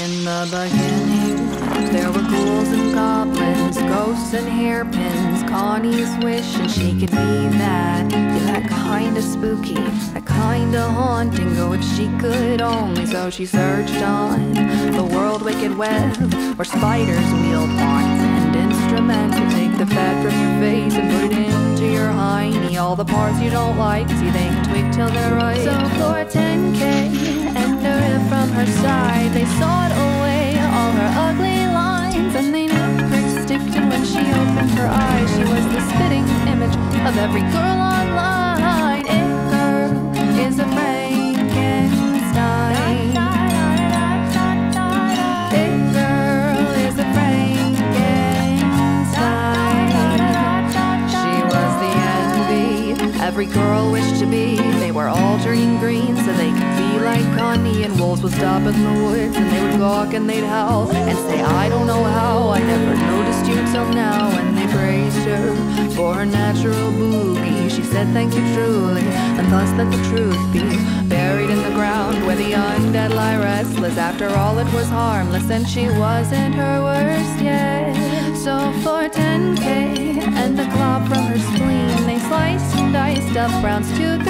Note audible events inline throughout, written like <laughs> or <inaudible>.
In the beginning, there were ghouls and goblins, ghosts and hairpins. Connie's wishing she could be that. Yeah, that kinda spooky, that kinda haunting. Go if she could only. So she searched on the world wicked web, where spiders wield wands and instruments. You take the fat from your face and put it into your hiney. All the parts you don't like, see they can tweak till they're right. So for 10k her side, they sawed away all her ugly lines, and they knew her. And when she opened her eyes, she was the spitting image of every girl online. It girl is a Frankenstein. It girl is a Frankenstein. She was the envy every girl wished to be. They were all turning green And wolves would stop in the woods and they would gawk and they'd howl and say, I don't know how. I never noticed you till now. And they praised her for her natural boogie. She said, Thank you truly, and thus let the truth be buried in the ground where the undead lie restless. After all, it was harmless, and she wasn't her worst yet. So for 10k and the claw from her spleen, they sliced and diced up rounds 2 through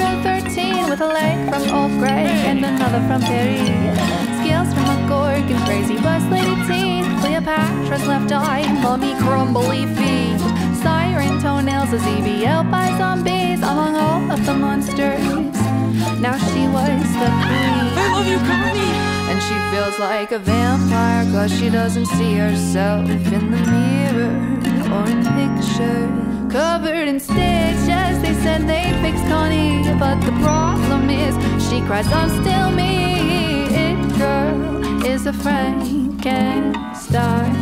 13 with a leg from Old Greg and another from Pari. Scales from a gorgon crazy bus lady teen, Cleopatra's left eye, mummy crumbly feet, siren toenails, a ZBL by zombies among all of the monsters. Now she was the queen. I love you, Connie! And she feels like a vampire cause she doesn't see herself in the mirror or in the picture. Covered in stitches, they said they'd fix Connie. But the problem she cries, I'm still me. It girl is a Frankenstein.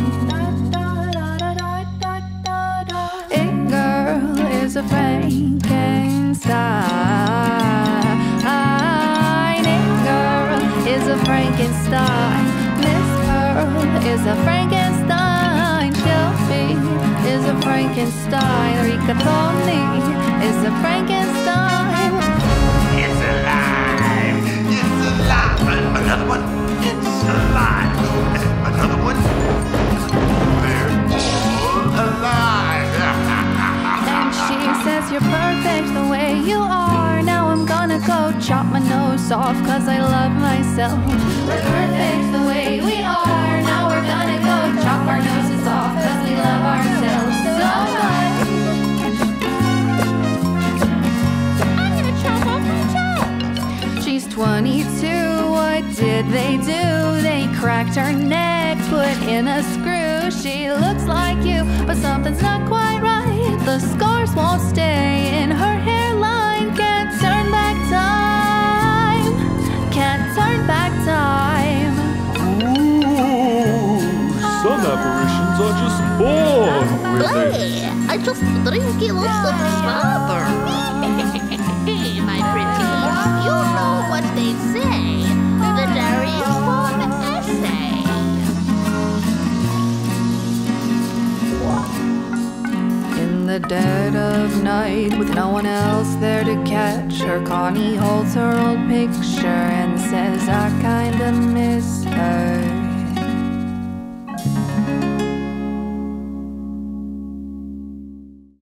It girl is a Frankenstein. It girl is a Frankenstein. This girl is a Frankenstein. Shelby is a Frankenstein. Rigatoni is you're perfect the way you are. Now I'm gonna go chop my nose off cause I love myself. We're perfect the way we are. Now we're gonna go chop our noses off cause we love ourselves so much. She's 22. What did they do? They cracked her neck, put in a screw. She looks like you, but something's not quite right. The scars won't stay apparitions are just born with it. Hey, I just drinking lots of water. <laughs> My pretties, you know what they say. The dairy is one essay. In the dead of night, with no one else there to catch her, Connie holds her old picture and says, I kinda miss her.